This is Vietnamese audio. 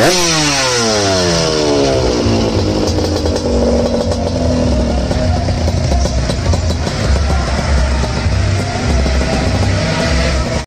Run!